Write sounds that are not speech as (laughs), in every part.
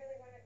really want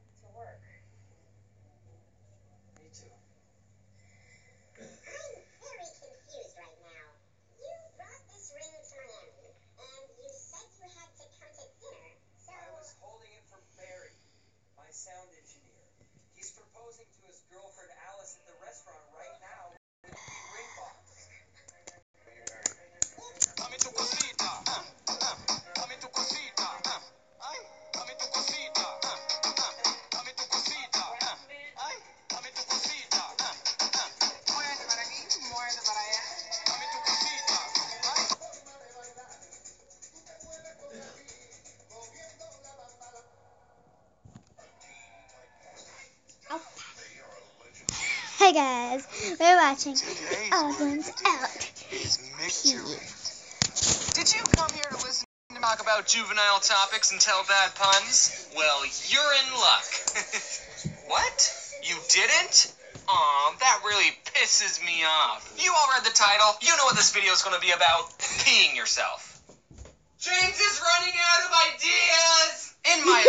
Hey guys, we're watching Today's word Out. Did you come here to listen to talk about juvenile topics and tell bad puns? Well, you're in luck. (laughs) what? You didn't? Aw, that really pisses me off. You all read the title. You know what this video is going to be about. Peeing yourself. James is running out of ideas! In my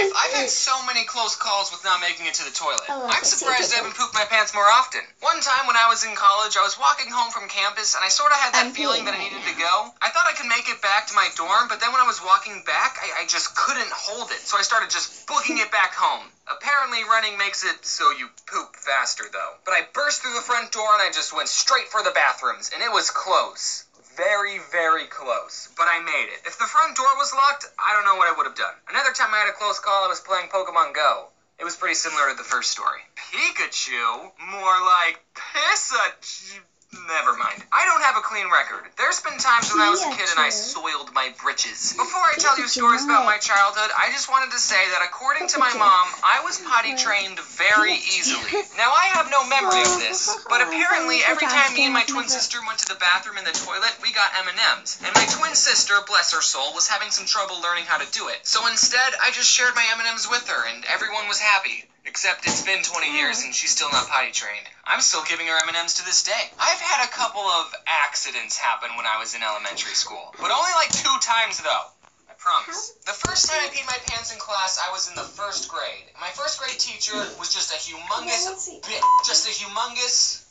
life, I've had so many close calls with not making it to the toilet. Oh, I'm surprised I haven't pooped my pants more often. One time when I was in college, I was walking home from campus and I sort of had that I'm feeling that I needed to go. I thought I could make it back to my dorm, but then when I was walking back, I, I just couldn't hold it. So I started just booking it back home. Apparently, running makes it so you poop faster, though. But I burst through the front door and I just went straight for the bathrooms, and it was close. Very, very close. But I made it. If the front door was locked, I don't know what I would have done. Another time I had a close call, I was playing Pokemon Go. It was pretty similar to the first story. Pikachu? More like Pissachu. Never mind. I don't have a clean record. There's been times when I was a kid and I soiled my britches. Before I tell you stories about my childhood, I just wanted to say that according to my (laughs) mom, I was potty trained very (laughs) easily. Now I have no memory of this, but (laughs) apparently every time me and my twin sister went to the bathroom in the toilet, we got M&Ms. And my twin sister, bless her soul, was having some trouble learning how to do it. So instead, I just shared my M&Ms with her and everyone was happy. Except it's been 20 years and she's still not potty trained. I'm still giving her M&Ms to this day. I've had a couple of accidents happen when I was in elementary school, but only like two times though. I promise. The first time I peed my pants in class, I was in the first grade. My first grade teacher was just a humongous bit, just a humongous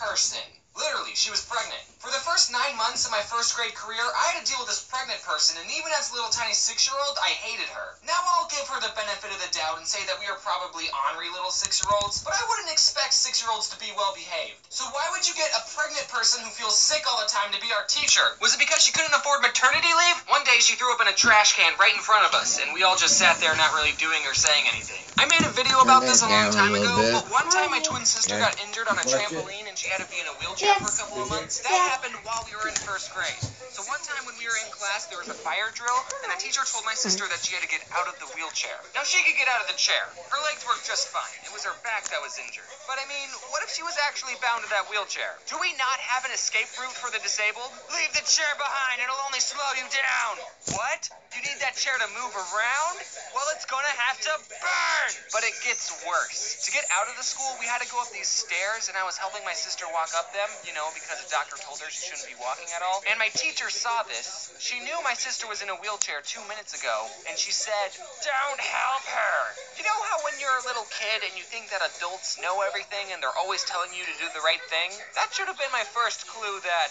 person. Literally, she was pregnant. For the first nine months of my first grade career, I had to deal with this pregnant person, and even as a little tiny six year old, I hated her. Now I'll give her the benefit of the doubt and say that we are probably ornery little six year olds, but I wouldn't expect six year olds to be well behaved. So why would you get a pregnant person who feels sick all the time to be our teacher? Was it because she couldn't afford maternity leave? One day she threw up in a trash can right in front of us, and we all just sat there not really doing or saying anything. I made a video about this a long time ago, but one time my twin sister got injured on a trampoline and she had to be in a wheelchair for a couple of months. That Yeah. Happened while we were in first grade. So one time when we were in class, there was a fire drill, and the teacher told my sister that she had to get out of the wheelchair. Now she could get out of the chair. Her legs worked just fine. It was her back that was injured. But I mean, what if she was actually bound to that wheelchair? Do we not have an escape route for the disabled? Leave the chair behind. It'll only slow you down. What? You need that chair to move around? Well, it's gonna have to burn. But it gets worse. To get out of the school, we had to go up these stairs, and I was helping my sister walk up them, you know, because the doctor told she shouldn't be walking at all. And my teacher saw this. She knew my sister was in a wheelchair two minutes ago, and she said, Don't help her. You know how when you're a little kid and you think that adults know everything and they're always telling you to do the right thing? That should have been my first clue that,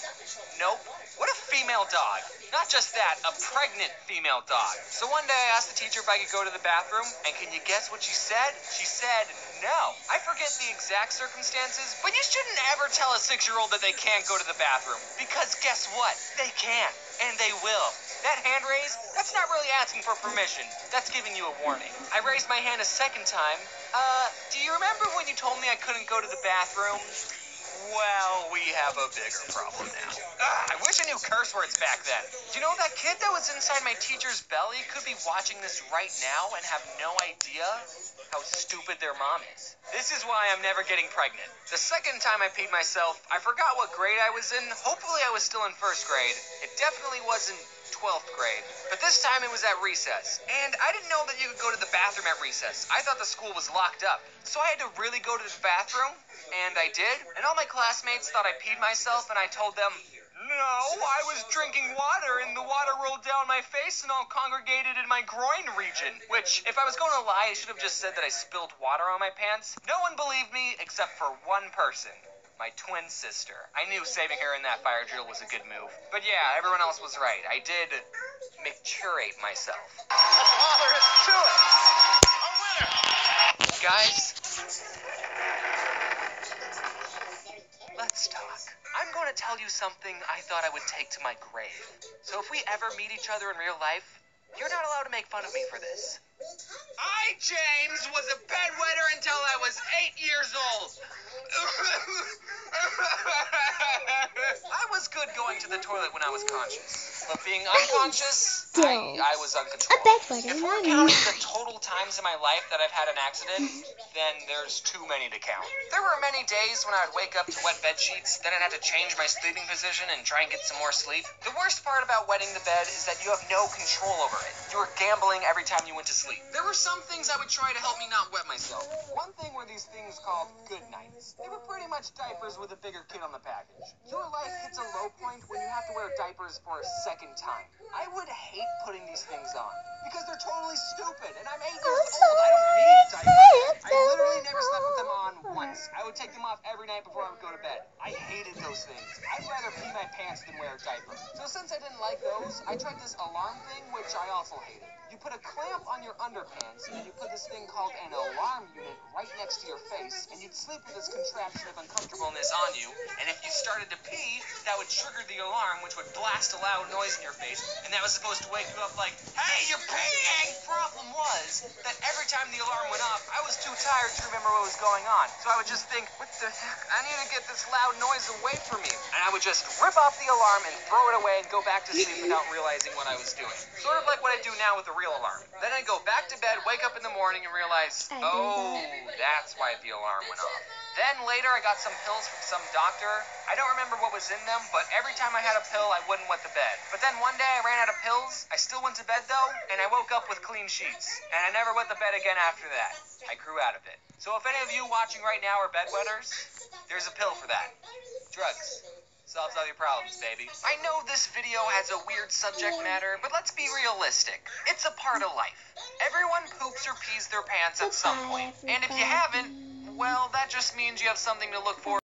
nope. What a female dog. Not just that, a pregnant female dog. So one day I asked the teacher if I could go to the bathroom, and can you guess what she said? She said no. I forget the exact circumstances, but you shouldn't ever tell a six year old that they can't go to the bathroom. Because guess what? They can, and they will. That hand raise, that's not really asking for permission. That's giving you a warning. I raised my hand a second time. Uh, do you remember when you told me I couldn't go to the bathroom? Well, we have a bigger problem now. Ugh, I wish I knew curse words back then. Do you know that kid that was inside my teacher's belly could be watching this right now and have no idea how stupid their mom is? This is why I'm never getting pregnant. The second time I peed myself, I forgot what grade I was in. Hopefully, I was still in first grade. It definitely wasn't 12th grade. But this time it was at recess. And I didn't know that you could go to the bathroom at recess. I thought the school was locked up. So I had to really go to the bathroom, and I did. And all my classmates thought I peed myself, and I told them, no, I was drinking water and the water rolled down my face and all congregated in my groin region. Which, if I was going to lie, I should have just said that I spilled water on my pants. No one believed me except for one person. My twin sister. I knew saving her in that fire drill was a good move. But yeah, everyone else was right. I did micturate myself. That's all there is to it. A winner. Guys, let's talk. I'm going to tell you something I thought I would take to my grave. So if we ever meet each other in real life, you're not allowed to make fun of me for this. I, James, was a bedwetter until I was eight years old. (laughs) I was good going to the toilet when I was conscious, but being unconscious, I, Still. I was A uncontrollable. bedwetter, If we're mommy. counting the total times in my life that I've had an accident, then there's too many to count. There were many days when I'd wake up to wet bed sheets, then I'd have to change my sleeping position and try and get some more sleep. The worst part about wetting the bed is that you have no control over it. You were gambling every time you went to sleep. There were some things I would try to help me not wet myself. One thing were these things called GoodNites. They were pretty much diapers with a bigger kid on the package. Your life when you have to wear diapers for a second time. I would hate putting these things on because they're totally stupid, and I'm eight years old. I don't need diapers. I literally never slept with them on once. I would take them off every night before I would go to bed. I hated those things. I'd rather my pants than wear a diaper. So since I didn't like those, I tried this alarm thing, which I also hated. You put a clamp on your underpants, and you put this thing called an alarm unit right next to your face, and you'd sleep with this contraption of uncomfortableness on you. And if you started to pee, that would trigger the alarm, which would blast a loud noise in your face, and that was supposed to wake you up like, "Hey, you're peeing!" Problem was that every time the alarm went off, I was too tired to remember what was going on. So I would just think, "What the heck? I need to get this loud noise away from me." And I would just rip off the alarm and throw it away and go back to sleep without (laughs) realizing what I was doing. Sort of like what I do now with the real alarm. Then I go back to bed, wake up in the morning, and realize, oh, that's why the alarm went off. Then later, I got some pills from some doctor. I don't remember what was in them, but every time I had a pill, I wouldn't wet the bed. But then one day, I ran out of pills. I still went to bed though, and I woke up with clean sheets. And I never wet the bed again after that. I grew out of it. So if any of you watching right now are bedwetters, there's a pill for that. Drugs. Solves all your problems, baby. I know this video has a weird subject matter, but let's be realistic. It's a part of life. Everyone poops or pees their pants at some point. And if you haven't, well, that just means you have something to look forward